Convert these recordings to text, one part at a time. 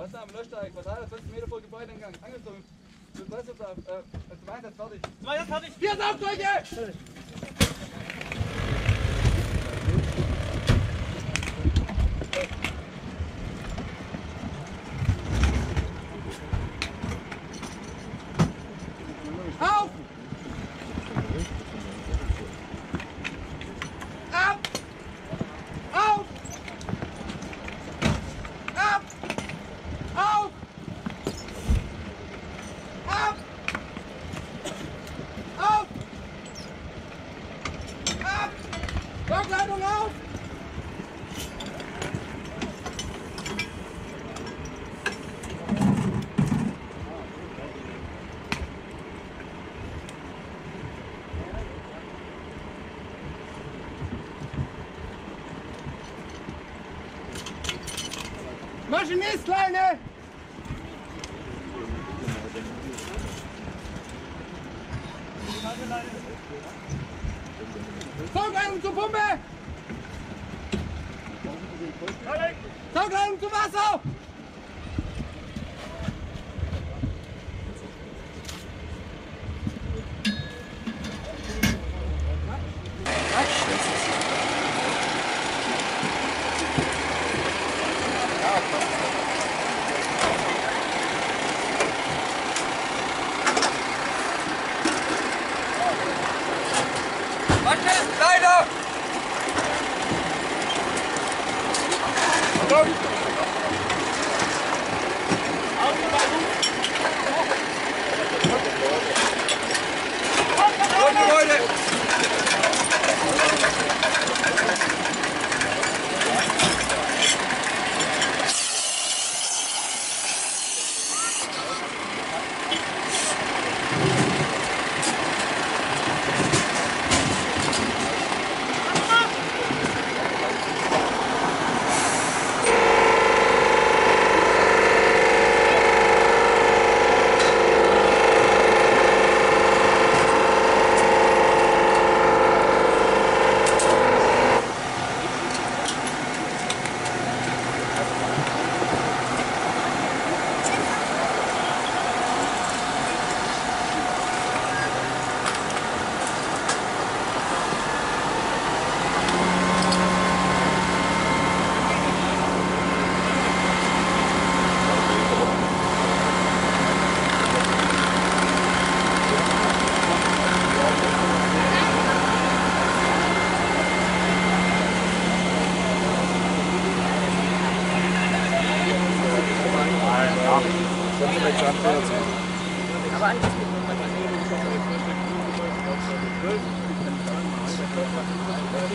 Maßnahme Löschteig, Verteiler 20 Meter vor Gebäudeeingang. Du weißt jetzt, äh, zum Einsatz fertig. Zum Einsatz fertig! Vier Saugdrücke! Auf! Ab! Auf! Ab! Auf! Ab! Auf! Ab! Blockleitung auf! Maschinistleine! Saugleitung zur Pumpe! Saugleitung zu Wasser! Então, immer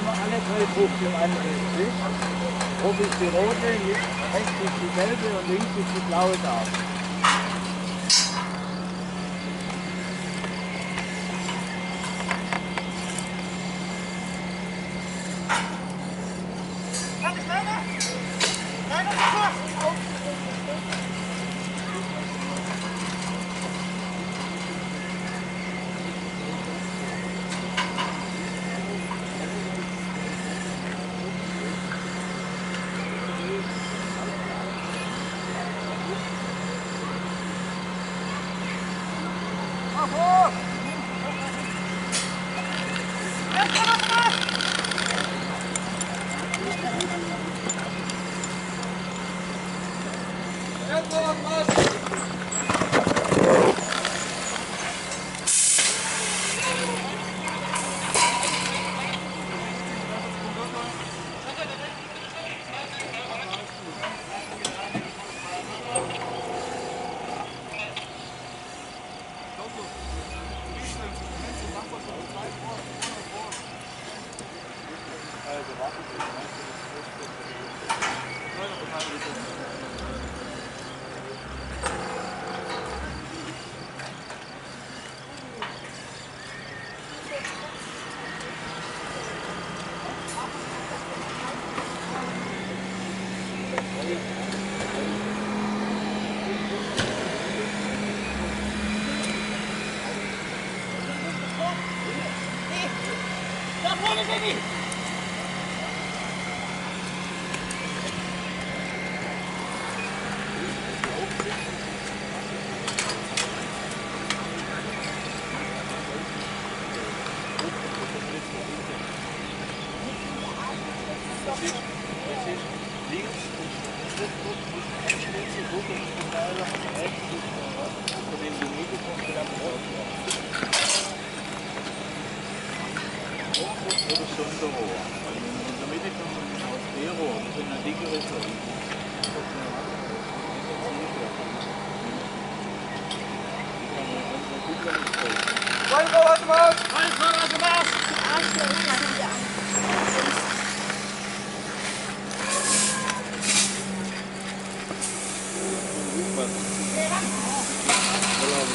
alle drei Frucht im anderen. Oben ist die rote, rechts ist die gelbe und links ist die blaue da. Baby! Links. Fotoverteiler rechts ist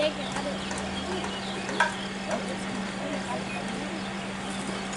เด็กเนี่ย